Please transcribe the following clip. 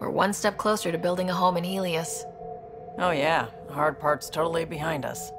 We're one step closer to building a home in Helios. Oh yeah, the hard part's totally behind us.